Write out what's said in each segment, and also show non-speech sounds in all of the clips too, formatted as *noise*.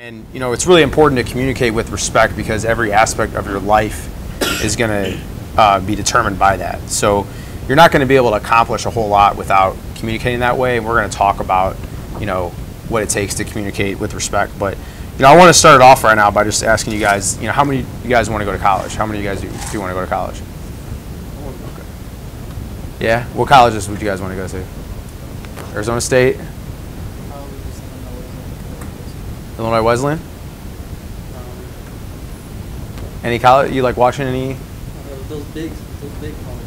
And you know, it's really important to communicate with respect because every aspect of your life is going to uh, be determined by that. So you're not going to be able to accomplish a whole lot without communicating that way. And we're going to talk about, you know, what it takes to communicate with respect. But you know, I want to start it off right now by just asking you guys, you know, how many you guys want to go to college? How many of you guys do, do want to go to college? Yeah. What colleges would you guys want to go to? Arizona State, Illinois Wesleyan. Any college you like watching any? Those big, those big colleges.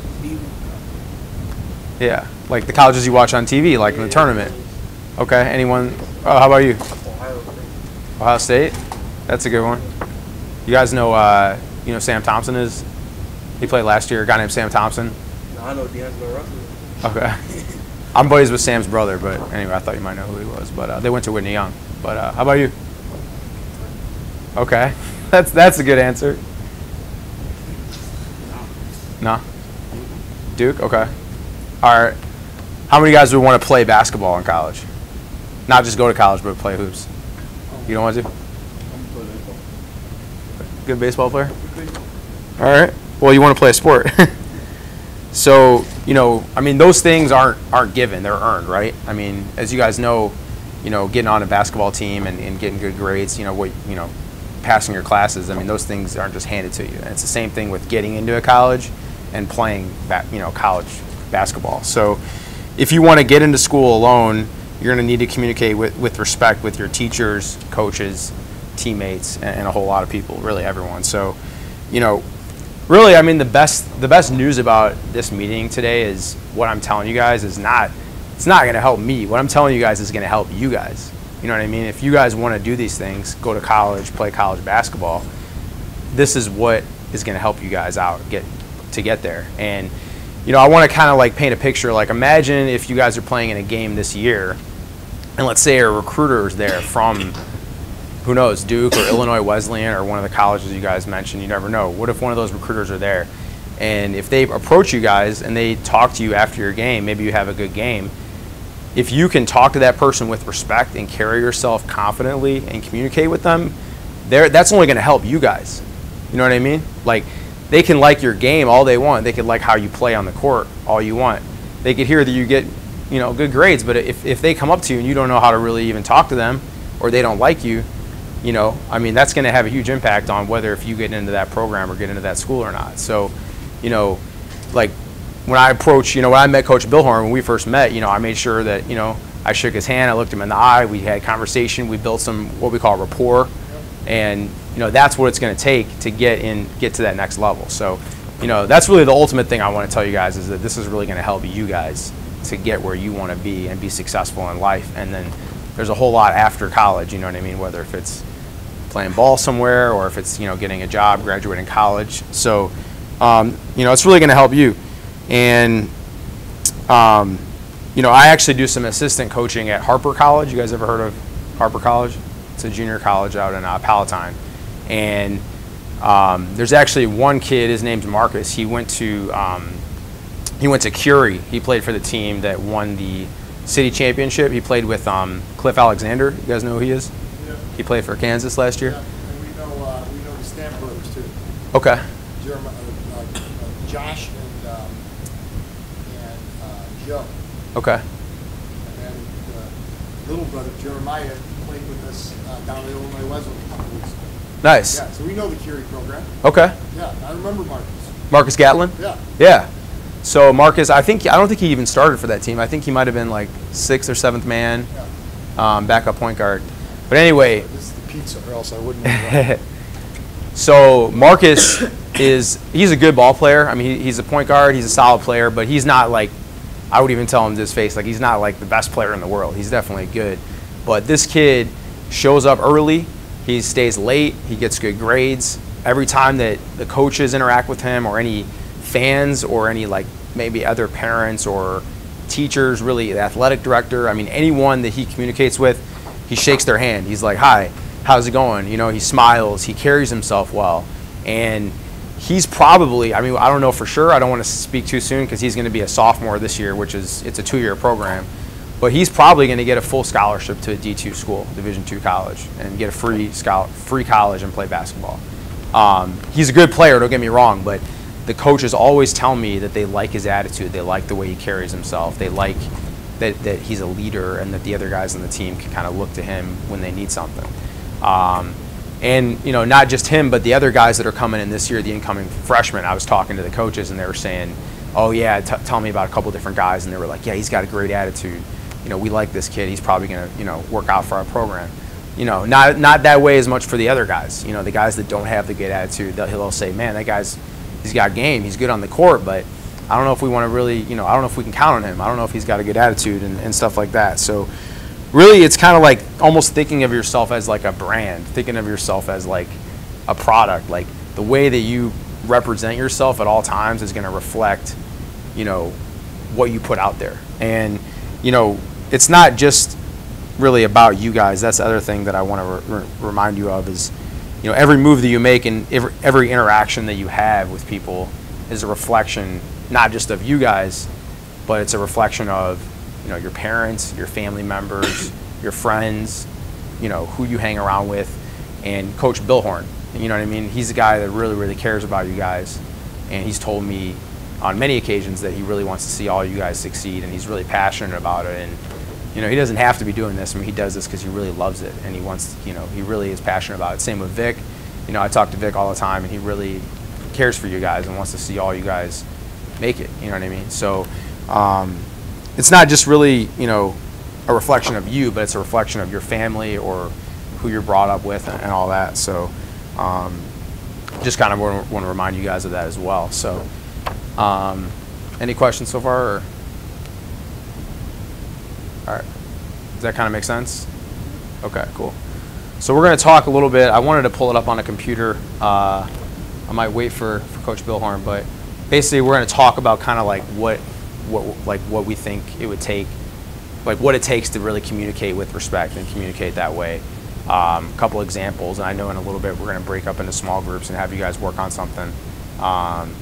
Yeah, like the colleges you watch on TV, like in the tournament. Okay. Anyone? Oh, how about you? Ohio State. That's a good one. You guys know, uh, you know, Sam Thompson is. He played last year. A guy named Sam Thompson. No, I know D'Angelo Russell. Okay. *laughs* I'm buddies with Sam's brother, but anyway, I thought you might know who he was. But uh, they went to Whitney Young. But uh, how about you? Okay, that's that's a good answer. No. Duke. Okay. All right. How many guys would want to play basketball in college? Not just go to college, but play hoops. You don't want to? Good baseball player. All right. Well, you want to play a sport. *laughs* so you know, I mean, those things aren't aren't given; they're earned, right? I mean, as you guys know, you know, getting on a basketball team and, and getting good grades, you know, what you know, passing your classes. I mean, those things aren't just handed to you. And it's the same thing with getting into a college and playing, you know, college basketball. So, if you want to get into school alone, you're going to need to communicate with, with respect with your teachers, coaches, teammates, and, and a whole lot of people, really everyone. So, you know, really, I mean, the best the best news about this meeting today is what I'm telling you guys is not it's not going to help me. What I'm telling you guys is going to help you guys. You know what I mean? If you guys want to do these things, go to college, play college basketball, this is what is going to help you guys out get to get there. And you know, I want to kind of like paint a picture. Like, imagine if you guys are playing in a game this year, and let's say a recruiter is there from who knows, Duke or Illinois Wesleyan or one of the colleges you guys mentioned. You never know. What if one of those recruiters are there? And if they approach you guys and they talk to you after your game, maybe you have a good game. If you can talk to that person with respect and carry yourself confidently and communicate with them, that's only going to help you guys. You know what I mean? Like they can like your game all they want. They can like how you play on the court all you want. They could hear that you get, you know, good grades, but if, if they come up to you and you don't know how to really even talk to them or they don't like you, you know, I mean, that's going to have a huge impact on whether if you get into that program or get into that school or not. So, you know, like when I approached, you know, when I met Coach Billhorn when we first met, you know, I made sure that, you know, I shook his hand, I looked him in the eye, we had conversation, we built some what we call rapport, and you know that's what it's going to take to get in, get to that next level. So, you know, that's really the ultimate thing I want to tell you guys is that this is really going to help you guys to get where you want to be and be successful in life. And then there's a whole lot after college. You know what I mean? Whether if it's playing ball somewhere or if it's you know getting a job, graduating college. So, um, you know, it's really going to help you. And um, you know, I actually do some assistant coaching at Harper College. You guys ever heard of Harper College? It's a junior college out in uh, Palatine, and um, there's actually one kid. His name's Marcus. He went to um, he went to Curie. He played for the team that won the city championship. He played with um, Cliff Alexander. You guys know who he is? Yeah, He played for Kansas last year. yeah, and we know, uh, we know the Stamp brothers too. Okay. Jeremiah, uh, uh, Josh and, um, Joe. Okay. And then the little brother Jeremiah played with us, uh, down at Illinois Wesleyan a couple weeks ago. Nice. Yeah, so we know the Curie program. Okay. Yeah, I remember Marcus. Marcus Gatlin. Yeah. Yeah. So Marcus, I think I don't think he even started for that team. I think he might have been like sixth or seventh man, Yeah. um, backup point guard. But anyway, This is the pizza, or else I wouldn't *laughs* so Marcus *coughs* is he's a good ball player. I mean, he, he's a point guard. He's a solid player, but he's not like I would even tell him to his face like he's not like the best player in the world. He's definitely good, but this kid shows up early. He stays late. He gets good grades. Every time that the coaches interact with him, or any fans, or any like maybe other parents or teachers, really the athletic director. I mean, anyone that he communicates with, he shakes their hand. He's like, "Hi, how's it going?" You know, he smiles. He carries himself well, and he's probably. I mean, I don't know for sure. I don't want to speak too soon because he's going to be a sophomore this year, which is it's a two-year program. but he's probably going to get a full scholarship to a D2 school, Division two college, and get a free scout, free college and play basketball. Um, he's a good player, don't get me wrong, but the coaches always tell me that they like his attitude, they like the way he carries himself, they like that, that he's a leader, and that the other guys on the team can kind of look to him when they need something. Um, and you know, not just him, but the other guys that are coming in this year, the incoming freshmen. I was talking to the coaches, and they were saying, "Oh yeah, t- tell me about a couple different guys," and they were like, "Yeah, he's got a great attitude." you know, we like this kid. He's probably going to, you know, work out for our program. You know, not not that way as much for the other guys. You know, the guys that don't have the good attitude, they'll, he'll say, man, that guy's, he's got game. He's good on the court, but I don't know if we want to really, you know, I don't know if we can count on him. I don't know if he's got a good attitude and, and stuff like that. So, really, it's kind of like almost thinking of yourself as like a brand, thinking of yourself as like a product. Like the way that you represent yourself at all times is going to reflect, you know, what you put out there. And, you know, it's not just really about you guys. That's the other thing that I want to re- remind you of is, you know, every move that you make and every, every interaction that you have with people is a reflection not just of you guys, but it's a reflection of, you know, your parents, your family members, your friends, you know, who you hang around with, and Coach Billhorn. You know what I mean? He's a guy that really, really cares about you guys, and he's told me on many occasions that he really wants to see all you guys succeed, and he's really passionate about it. And you know, he doesn't have to be doing this. I mean, he does this because he really loves it, and he wants, you know, he really is passionate about it. Same with Vic. You know, I talk to Vic all the time, and he really cares for you guys and wants to see all you guys make it. You know what I mean? So, um, it's not just really, you know, a reflection of you, but it's a reflection of your family or who you're brought up with and, and all that. So, um, just kind of want to remind you guys of that as well. So, um, any questions so far? Or? All right. Does that kind of make sense? Okay, cool. So we're going to talk a little bit. I wanted to pull it up on a computer. Uh, I might wait for, for Coach Billhorn, but basically we're going to talk about kind of like what, what, like what we think it would take, like what it takes to really communicate with respect and communicate that way. A um, couple examples, and I know in a little bit we're going to break up into small groups and have you guys work on something. Um,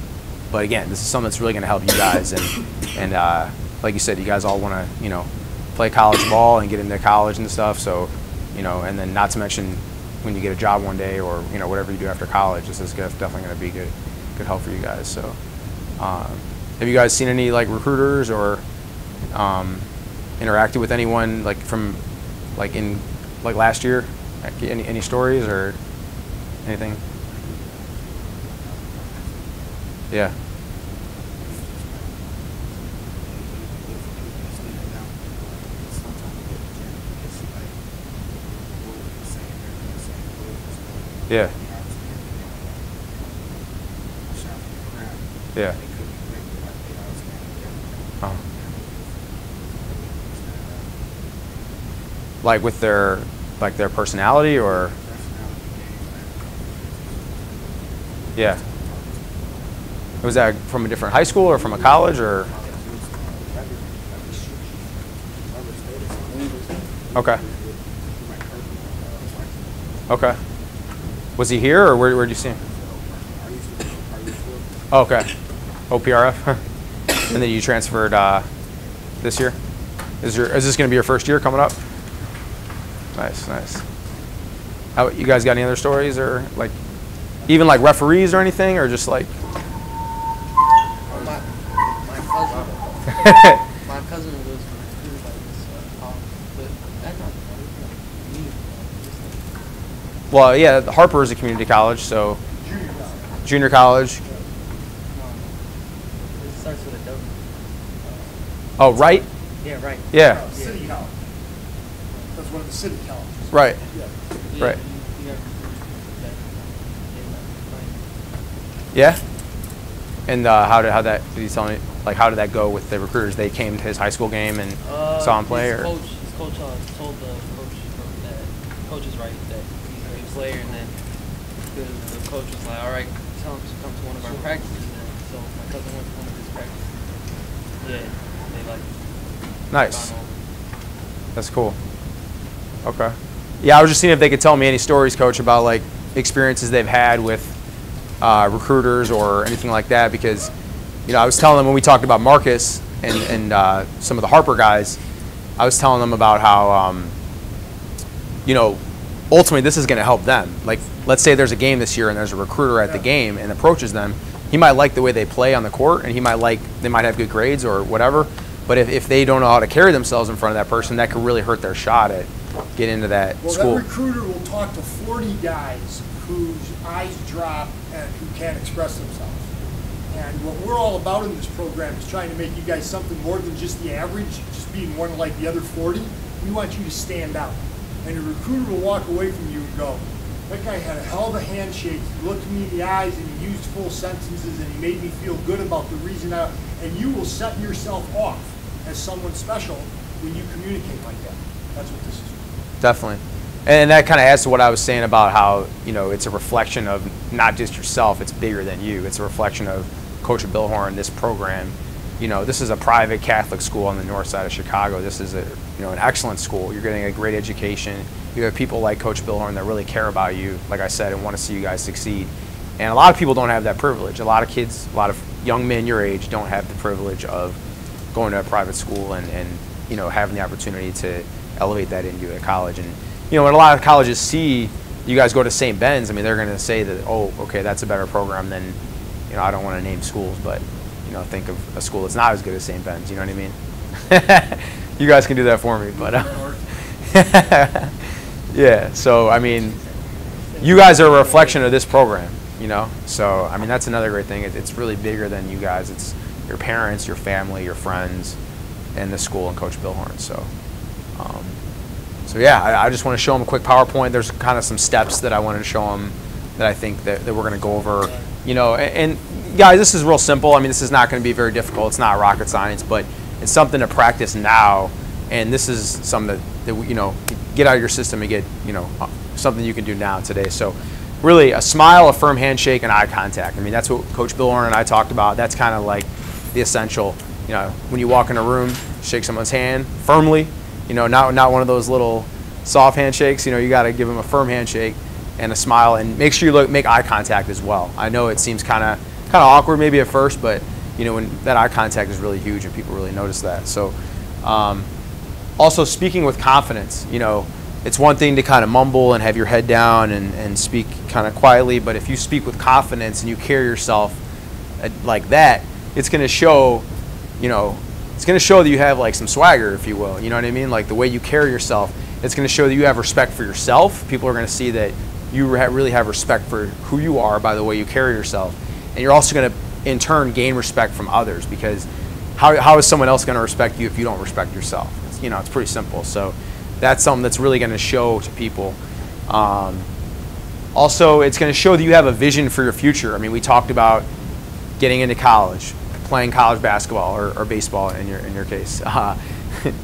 but again, this is something that's really going to help you guys, and and uh, like you said, you guys all want to, you know, play college ball and get into college and stuff. So, you know, and then not to mention when you get a job one day or you know whatever you do after college, this is definitely going to be good, good help for you guys. So, um, have you guys seen any like recruiters or um, interacted with anyone like from like in like last year? Any any stories or anything? Yeah. Yeah. Yeah. Oh. Like with their like their personality or Yeah. Was that from a different high school or from a college or Okay. Okay. Was he here, or where, where did you see him? Oh, okay. Oh, OPRF? *laughs* and then you transferred uh, this year? Is, your, is this going to be your first year coming up? Nice, nice. How, you guys got any other stories, or like, even like referees or anything, or just like? My, my cousin. my cousin was college, Well, yeah, Harper is a community college, so junior college. um, It starts with a W. Oh, right? Yeah, right. Yeah, City college. That's one of the city colleges. right. Yeah. Right. You, you got recruited that. Yeah. And uh, how did how that did he tell me like how did that go with the recruiters? They came to his high school game and Uh, saw him play, his or coach, his coach uh, told the coach that coach is right that he's a great player, and then the, the coach was like, "All right, tell him to come to one of our practices." And so my cousin went to one of his practices. Yeah, nice. That's cool. Okay. Yeah, I was just seeing if they could tell me any stories, coach, about like experiences they've had with uh, recruiters or anything like that. Because, you know, I was telling them when we talked about Marcus and, and uh, some of the Harper guys, I was telling them about how, um, you know, ultimately this is going to help them. Like, let's say there's a game this year and there's a recruiter at the game and approaches them. He might like the way they play on the court, and he might like they might have good grades or whatever. But if, if they don't know how to carry themselves in front of that person, that could really hurt their shot at getting into that Well, school. that recruiter will talk to 40 guys whose eyes drop and who can't express themselves. And what we're all about in this program is trying to make you guys something more than just the average, just being one like the other 40. We want you to stand out. And the recruiter will walk away from you and go, that guy had a hell of a handshake. He looked me in the eyes and he used full sentences and he made me feel good about the reason I, and you will set yourself off as someone special when you communicate like that. That's what this is. Definitely. And that kind of adds to what I was saying about how, you know, it's a reflection of not just yourself, it's bigger than you. It's a reflection of Coach Billhorn, this program. You know, this is a private Catholic school on the north side of Chicago. This is a, you know, an excellent school. You're getting a great education. You have people like Coach Billhorn that really care about you, like I said, and want to see you guys succeed. And a lot of people don't have that privilege. A lot of kids, a lot of young men your age don't have the privilege of going to a private school and, and you know having the opportunity to elevate that into a college. And you know when a lot of colleges see you guys go to St. Ben's, I mean they're going to say that oh okay that's a better program than you know I don't want to name schools, but you know think of a school that's not as good as St. Ben's. You know what I mean? *laughs* you guys can do that for me, but. Uh, *laughs* yeah, so I mean, you guys are a reflection of this program, you know. So I mean, that's another great thing. It, it's really bigger than you guys. It's your parents, your family, your friends, and the school and Coach Billhorn. So, um, so yeah, I, I just want to show them a quick PowerPoint. There's kind of some steps that I wanted to show them that I think that, that we're going to go over. You know, and, and guys, this is real simple. I mean, this is not going to be very difficult. It's not rocket science, but it's something to practice now. And this is something that, that you know get out of your system and get you know uh, something you can do now today. So really, a smile, a firm handshake, and eye contact. I mean, that's what Coach Bill Warren and I talked about. That's kind of like the essential. You know, when you walk in a room, shake someone's hand firmly. You know, not not one of those little soft handshakes. You know, you got to give them a firm handshake and a smile, and make sure you look make eye contact as well. I know it seems kind of kind of awkward maybe at first, but you know, when that eye contact is really huge and people really notice that. So. Um, also speaking with confidence you know it's one thing to kind of mumble and have your head down and, and speak kind of quietly but if you speak with confidence and you carry yourself uh, like that it's going to show you know it's going to show that you have like some swagger if you will you know what i mean like the way you carry yourself it's going to show that you have respect for yourself people are going to see that you really have respect for who you are by the way you carry yourself and you're also going to in turn gain respect from others because how, how is someone else going to respect you if you don't respect yourself you know, it's pretty simple. So that's something that's really going to show to people. Um, also, it's going to show that you have a vision for your future. I mean, we talked about getting into college, playing college basketball or, or baseball in your in your case, *laughs* uh,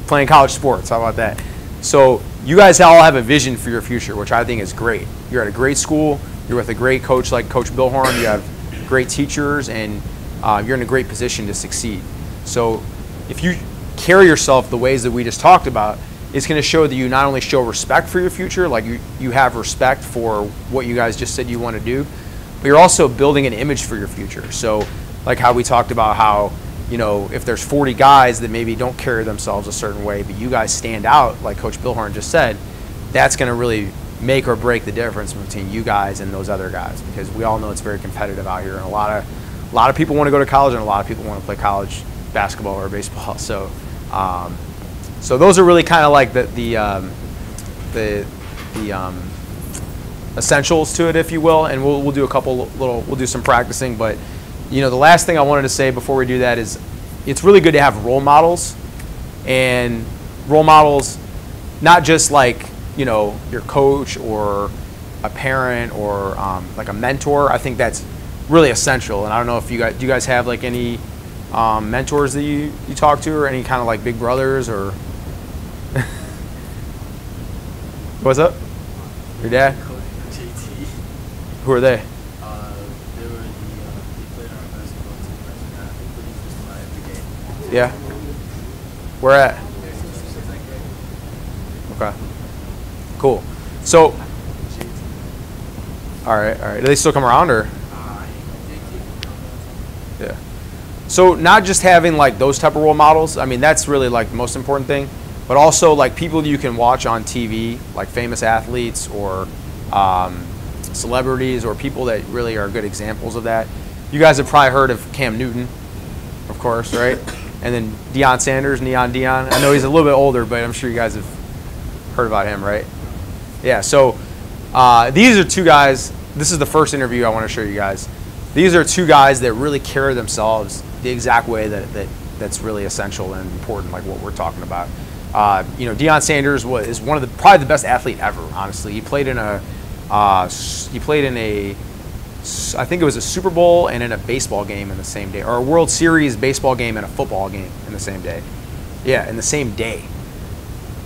playing college sports. How about that? So you guys all have a vision for your future, which I think is great. You're at a great school. You're with a great coach like Coach Billhorn. You have great teachers, and uh, you're in a great position to succeed. So if you carry yourself the ways that we just talked about, it's going to show that you not only show respect for your future, like you, you have respect for what you guys just said you want to do, but you're also building an image for your future. So, like how we talked about how, you know, if there's 40 guys that maybe don't carry themselves a certain way, but you guys stand out, like Coach Billhorn just said, that's going to really make or break the difference between you guys and those other guys because we all know it's very competitive out here and a lot of a lot of people want to go to college and a lot of people want to play college basketball or baseball. *laughs* So um, so those are really kind of like the the um, the, the um, essentials to it, if you will. And we'll we'll do a couple little we'll do some practicing. But you know, the last thing I wanted to say before we do that is, it's really good to have role models, and role models, not just like you know your coach or a parent or um, like a mentor. I think that's really essential. And I don't know if you guys do you guys have like any um, mentors that you, you talk to or any kind of like big brothers or *laughs* what's up? Your dad? Who are they Uh, they were the, uh, they played on our basketball team as an athlete, but he's just my every game. Yeah where at okay cool so all right all right do they still come around or Yeah. So not just having like those type of role models. I mean, that's really like the most important thing. but also like people you can watch on TV, like famous athletes or um, celebrities or people that really are good examples of that. You guys have probably heard of Cam Newton, of course, right? And then Deion Sanders, Neon Deion. I know he's a little bit older, but I'm sure you guys have heard about him, right? Yeah. So uh, these are two guys. This is the first interview I want to show you guys. These are two guys that really carry themselves the exact way that, that that's really essential and important, like what we're talking about. Uh, you know, Deion Sanders was is one of the probably the best athlete ever. Honestly, he played in a uh, he played in a I think it was a Super Bowl and in a baseball game in the same day, or a World Series baseball game and a football game in the same day. Yeah, in the same day.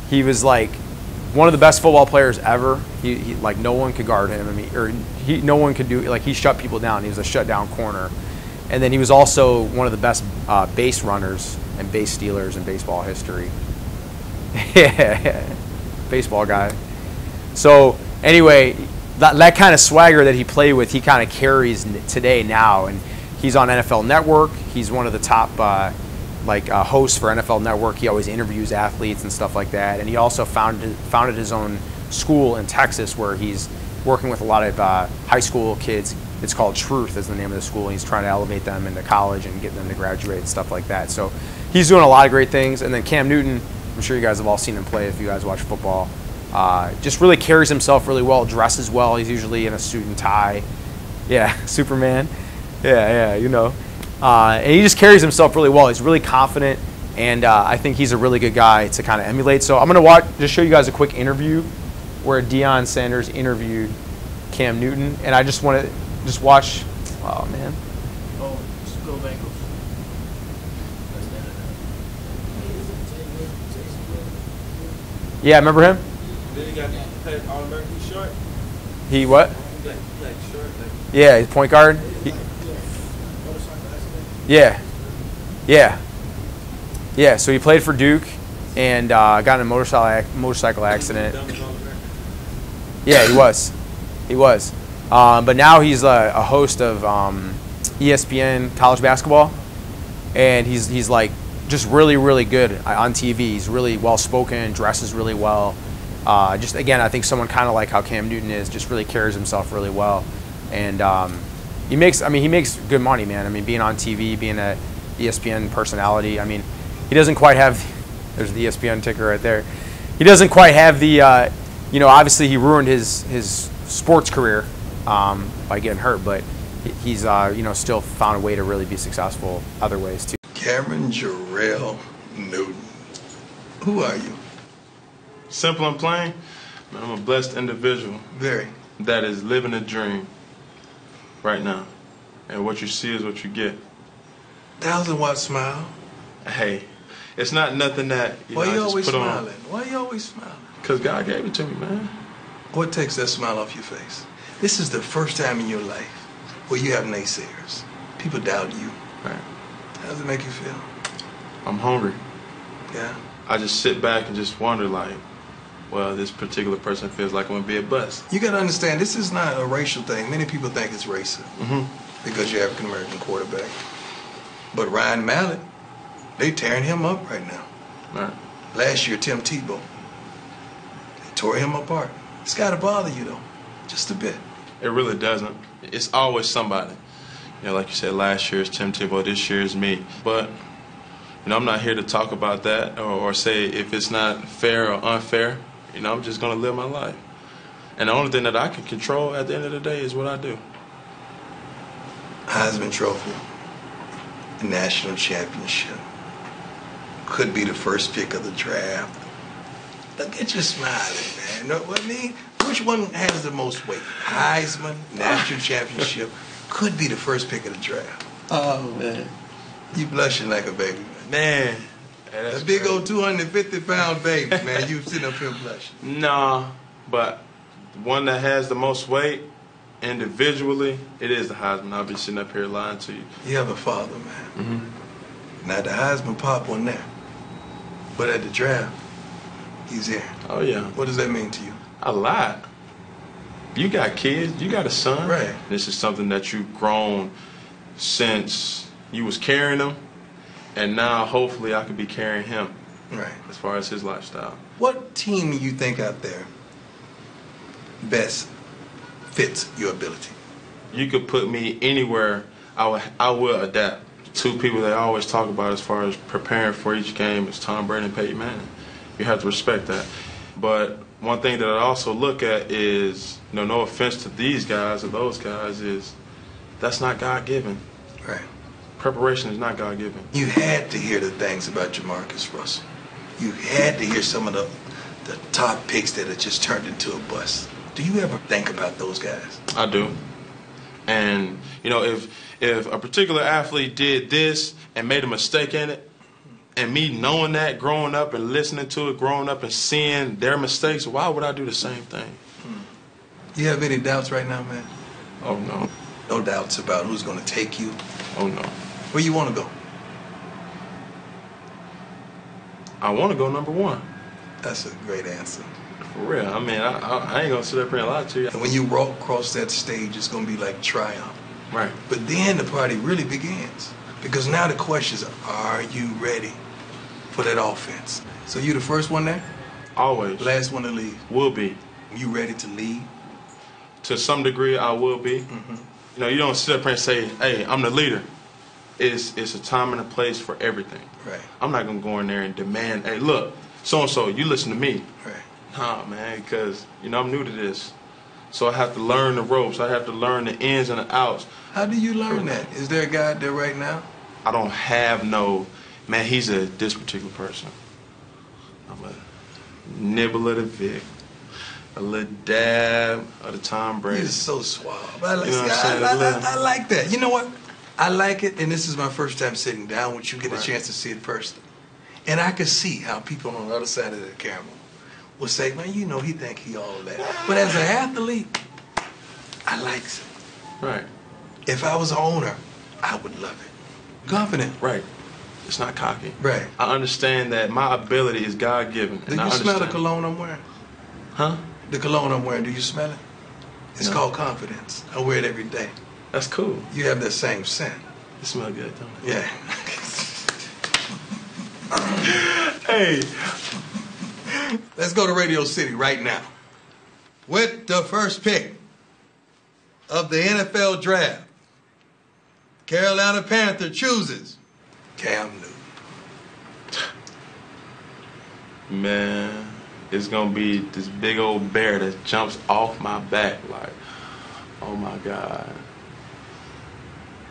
He was like one of the best football players ever. He, he like no one could guard him. I mean, or he no one could do like he shut people down. He was a shutdown corner, and then he was also one of the best uh, base runners and base stealers in baseball history. *laughs* yeah, baseball guy. So anyway, that, that kind of swagger that he played with, he kind of carries today now, and he's on NFL Network. He's one of the top uh, like uh, hosts for NFL Network. He always interviews athletes and stuff like that, and he also founded founded his own school in Texas where he's working with a lot of uh, high school kids. It's called Truth, is the name of the school. And he's trying to elevate them into college and get them to graduate and stuff like that. So he's doing a lot of great things. And then Cam Newton, I'm sure you guys have all seen him play if you guys watch football. Uh, just really carries himself really well, dresses well. He's usually in a suit and tie. Yeah, *laughs* Superman. Yeah, yeah, you know. Uh, and he just carries himself really well. He's really confident, and uh, I think he's a really good guy to kind of emulate. So I'm going to watch, just show you guys a quick interview where Deion Sanders interviewed Cam Newton, and I just want to just watch. Oh man, Oh, go Bengals. That's the end of yeah, remember him? Then he got played All American short. He what? He like, he like short, like Yeah, he's point guard. He- yeah, yeah, yeah. So he played for Duke, and uh, got in a motorcycle ac- motorcycle accident. dumb as All American. Yeah, he was. He was. Um, but now he's a, a host of um, ESPN college basketball, and he's he's like just really really good on TV. He's really well spoken, dresses really well. Uh, just again, I think someone kind of like how Cam Newton is, just really carries himself really well, and um, he makes. I mean, he makes good money, man. I mean, being on TV, being a ESPN personality. I mean, he doesn't quite have. *laughs* There's the ESPN ticker right there. He doesn't quite have the. Uh, you know, obviously he ruined his his sports career um, by getting hurt, but he's uh, you know still found a way to really be successful other ways too. Cameron Jarrell Newton. Who are you? Simple and plain, I'm a blessed individual Very. that is living a dream right now. And what you see is what you get. Thousand watt smile. Hey, it's not nothing that you Why know, I you just always smiling? on. Why you always smiling? Because God gave it to me, man. What takes that smile off your face? This is the first time in your life where you have naysayers. People doubt you. Right. How does it make you feel? I'm hungry. Yeah. I just sit back and just wonder, like, well, this particular person feels like I'm to be a bust. You got to understand, this is not a racial thing. Many people think it's racial hmm because you're African American quarterback. But Ryan Mallett, they tearing him up right now. Right. Last year, Tim Tebow, they tore him apart. It's got to bother you though, just a bit. It really doesn't. It's always somebody. You know, like you said, last year is Tim Tebow, this year is me. But, you know, I'm not here to talk about that or, or say if it's not fair or unfair. You know, I'm just going to live my life. And the only thing that I can control at the end of the day is what I do. Heisman Trophy, a national championship, could be the first pick of the draft. Look at you smiling, man. Know what I mean? Which one has the most weight? Heisman, national *laughs* championship, could be the first pick of the draft. Oh, man. You blushing like a baby, man. Man. That's A big crazy. old 250 pound baby, man. You sitting up here blushing. *laughs* Nah, but the one that has the most weight individually, it is the Heisman. I'll be sitting up here lying to you. You have a father, man. Mm-hmm. Now the Heisman pop on there, but at the draft, he's here. Oh, yeah. What does that mean to you? A lot. You got kids. You got a son. Right. This is something that you've grown since you was carrying him, and now hopefully I could be carrying him. Right. as far as his lifestyle. What team you think out there best fits your ability? You could put me anywhere, I would, I will adapt. Two people that I always talk about as far as preparing for each game is Tom Brady and Peyton Manning. You have to respect that. But one thing that I also look at is, you know, no offense to these guys or those guys, is that's not God given. Right. Preparation is not God given. You had to hear the things about Jamarcus Russell. You had to hear some of the the top picks that have just turned into a bust. Do you ever think about those guys? I do. And you know, if if a particular athlete did this and made a mistake in it, and me knowing that, growing up and listening to it, growing up and seeing their mistakes, why would I do the same thing? Hmm. You have any doubts right now, man? Oh no. No doubts about who's going to take you. Oh no. Where you want to go? I want to go number one. That's a great answer. For real. I mean, I, I, I ain't gonna sit up here and lie to you. And when you walk across that stage, it's going to be like triumph. Right. But then the party really begins. Because now the question is, are you ready for that offense? So you the first one there? Always. Last one to leave. Will be. You ready to lead? To some degree, I will be. Mm-hmm. You know, you don't sit up here and say, "Hey, I'm the leader." It's it's a time and a place for everything. Right. I'm not gonna go in there and demand, "Hey, look, so and so, you listen to me." Right. Nah, man, because you know I'm new to this, so I have to learn the ropes. I have to learn the ins and the outs. How do you learn that? Is there a guy there right now? I don't have no, man. He's a this particular person. I'm a nibble of the Vick, a little dab of the Tom Brady. You're so suave. I, like, You know I-? I- I- I like that. You know what? I like it, and this is my first time sitting down with you, get a chance to see it personally. And I could see how people on the other side of the camera will say, man, you know, he think he all that. But as an athlete, I like it. Right, If I was an owner, I would love it. Confident. right. It's not cocky. Right. I understand that my ability is God given. Do you smell the cologne I'm wearing? Huh? The cologne I'm wearing, do you smell it? It's No. called confidence. I wear it every day. That's cool. You have that same scent. It smell good, don't it? Yeah. *laughs* Hey. Let's go to Radio City right now. With the first pick of the NFL draft, Carolina Panther chooses Cam Newton. Man, it's gonna be this big old bear that jumps off my back like, oh my god.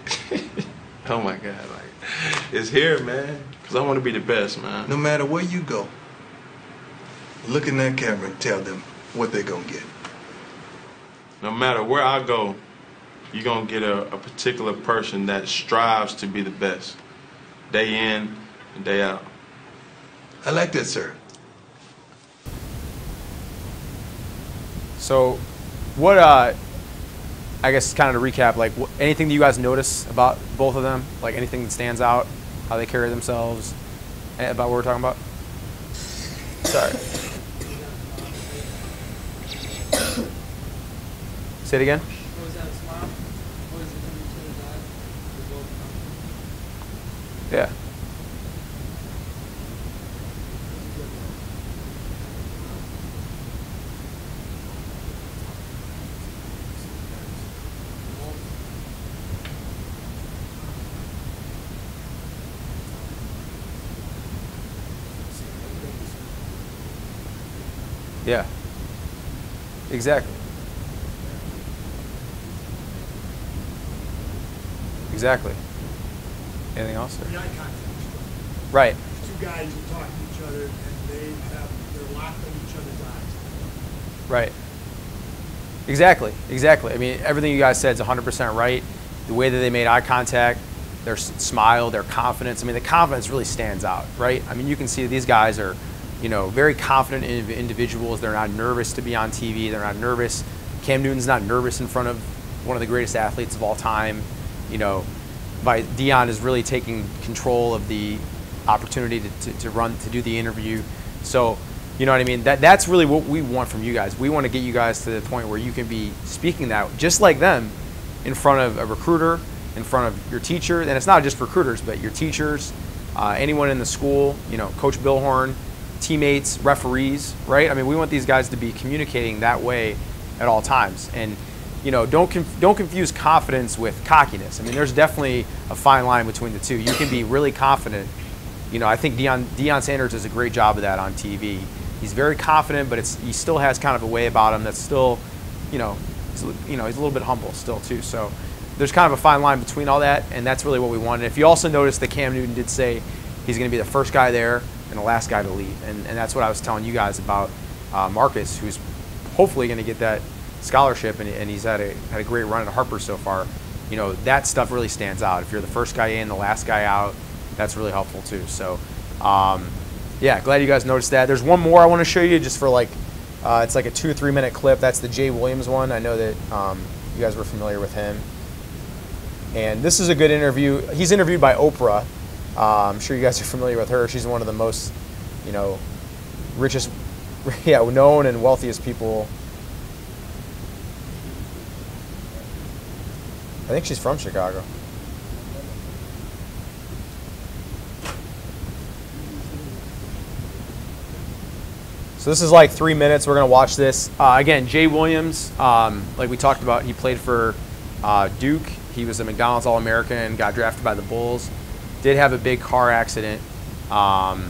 *laughs* oh my god, like it's here, man. Cause I want to be the best, man. No matter where you go, look in that camera and tell them what they're going to get. No matter where I go, you're gonna get a, a particular person that strives to be the best, day in and day out. I like that, sir. So, what? Uh, I guess kind of to recap, like anything that you guys notice about both of them, like anything that stands out, how they carry themselves, about what we're talking about. Sorry. *coughs* Say it again. What was that, a smile? What is it coming to his eyes? The gold cup. Yeah. Yeah. Exactly. Exactly. Anything else? or- The eye contact. Right. Two guys are talking to each other and they have, they're locked in each other's eyes. Right. Exactly. Exactly. I mean, everything you guys said is 100% right. The way that they made eye contact, their smile, their confidence. I mean, the confidence really stands out, right? I mean, you can see these guys are, you know, very confident individuals. They're not nervous to be on TV. They're not nervous. Cam Newton's not nervous in front of one of the greatest athletes of all time. You know, by Deion is really taking control of the opportunity to, to, to run to do the interview. So, you know what I mean? That that's really what we want from you guys. We want to get you guys to the point where you can be speaking that just like them in front of a recruiter, in front of your teacher, and it's not just recruiters, but your teachers, uh, anyone in the school, you know, Coach Billhorn, teammates, referees, right? I mean, we want these guys to be communicating that way at all times. And you know, don't conf- don't confuse confidence with cockiness. I mean, there's definitely a fine line between the two. You can be really confident. You know, I think Deion Deion Sanders does a great job of that on TV. He's very confident, but it's he still has kind of a way about him that's still, you know, you know, he's a little bit humble still too. So there's kind of a fine line between all that, and that's really what we want. And if you also notice that Cam Newton did say he's going to be the first guy there and the last guy to leave, and, and that's what I was telling you guys about uh, Marcus, who's hopefully going to get that scholarship, and, and he's had a had a great run at Harper so far. You know that stuff really stands out. If you're the first guy in, the last guy out, that's really helpful too. So, um, yeah, glad you guys noticed that. There's one more I want to show you just for like, uh, it's like a two or three minute clip. That's the Jay Williams one. I know that um, you guys were familiar with him. And this is a good interview. He's interviewed by Oprah. Uh, I'm sure you guys are familiar with her. She's one of the most, you know, richest, *laughs* yeah, known and wealthiest people I think she's from Chicago. So this is like three minutes. We're gonna watch this uh, again. Jay Williams, um, like we talked about, he played for uh, Duke. He was a McDonald's All-American got drafted by the Bulls. Did have a big car accident um,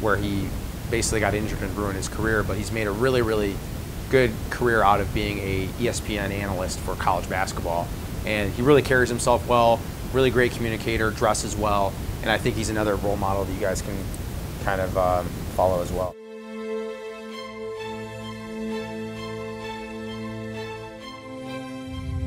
where he basically got injured and ruined his career. But he's made a really, really good career out of being a ESPN analyst for college basketball and he really carries himself well. Really great communicator, dresses well, and I think he's another role model that you guys can kind of um, follow as well.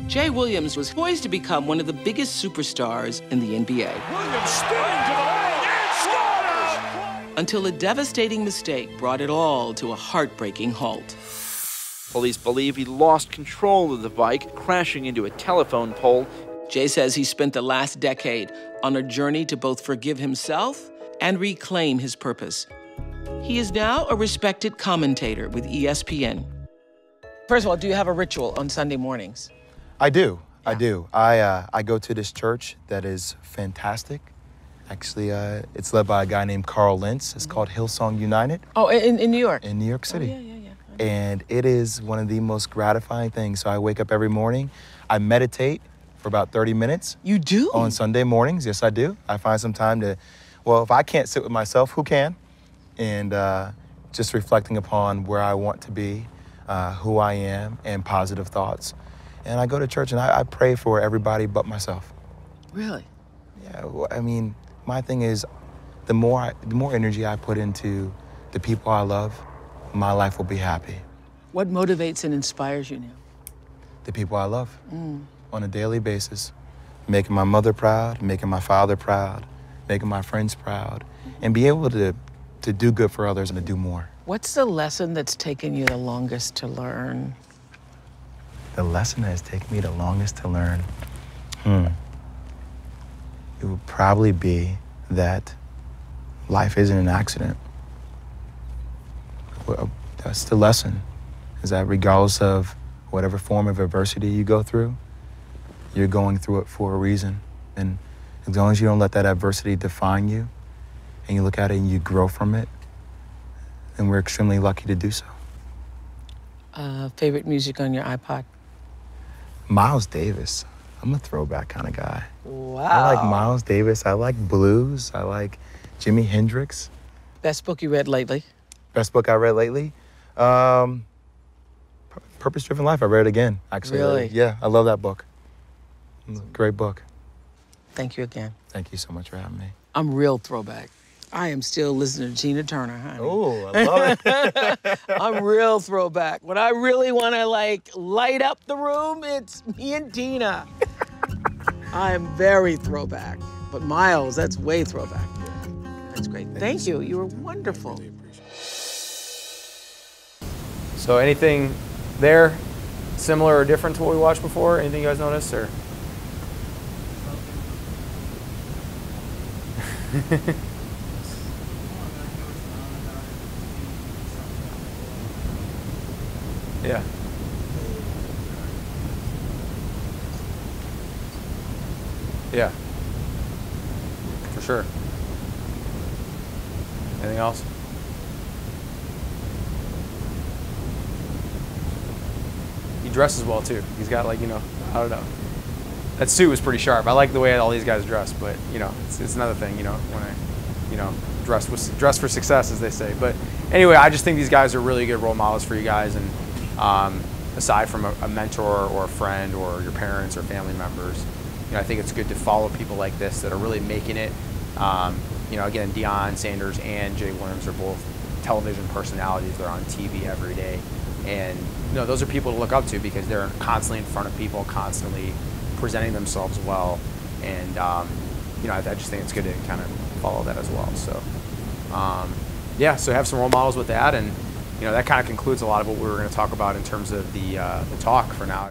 Jay Williams was poised to become one of the biggest superstars in the NBA. Williams spinning to the lane and scores! Until a devastating mistake brought it all to a heartbreaking halt. Police believe he lost control of the bike, crashing into a telephone pole. Jay says he spent the last decade on a journey to both forgive himself and reclaim his purpose. He is now a respected commentator with ESPN. First of all, do you have a ritual on Sunday mornings? I do. I do. I uh, I go to this church that is fantastic. Actually, uh, it's led by a guy named Carl Lentz. It's mm-hmm. called Hillsong United. Oh, in, in New York? In New York oh, City. Oh, yeah, yeah, yeah. And it is one of the most gratifying things. So I wake up every morning, I meditate for about 30 minutes. You do? On Sunday mornings, yes, I do. I find some time to, well, if I can't sit with myself, who can? And uh, just reflecting upon where I want to be, uh, who I am, and positive thoughts. And I go to church and I, I pray for everybody but myself. Really? Yeah, I mean, my thing is, the more I, the more energy I put into the people I love, my life will be happy. What motivates and inspires you now? The people I love mm. on a daily basis, making my mother proud, making my father proud, making my friends proud, and be able to, to do good for others and to do more. What's the lesson that's taken you the longest to learn? The lesson that has taken me the longest to learn? Hmm. It would probably be that life isn't an accident that's the lesson is that regardless of whatever form of adversity you go through, you're going through it for a reason. And as long as you don't let that adversity define you and you look at it and you grow from it, then we're extremely lucky to do so. Uh, favorite music on your iPod? Miles Davis. I'm a throwback kind of guy. Wow. I like Miles Davis. I like blues. I like Jimi Hendrix. Best book you read lately? Best book I read lately? Um, Purpose Driven Life. I read it again, actually. Really? Yeah, I love that book. Great book. Thank you again. Thank you so much for having me. I'm real throwback. I am still listening to Tina Turner, honey. Oh, I love it. *laughs* I'm real throwback. When I really want to like light up the room, it's me and Tina. *laughs* I am very throwback. But Miles, that's way throwback. That's great. Thank, Thank you. You were wonderful. So anything there similar or different to what we watched before? Anything you guys noticed or? *laughs* yeah. Yeah. For sure. Anything else? He dresses well too. He's got like you know, I don't know. That suit was pretty sharp. I like the way all these guys dress, but you know, it's, it's another thing. You know, when I, you know, dress with dress for success, as they say. But anyway, I just think these guys are really good role models for you guys, and um, aside from a, a mentor or a friend or your parents or family members, you know, I think it's good to follow people like this that are really making it. Um, you know, again, Deion Sanders and Jay Williams are both television personalities. They're on TV every day, and you know, those are people to look up to because they're constantly in front of people, constantly presenting themselves well, and um, you know, I, I, just think it's good to kind of follow that as well. So, um, yeah, so have some role models with that, and you know, that kind of concludes a lot of what we were going to talk about in terms of the uh, the talk for now.